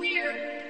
weird.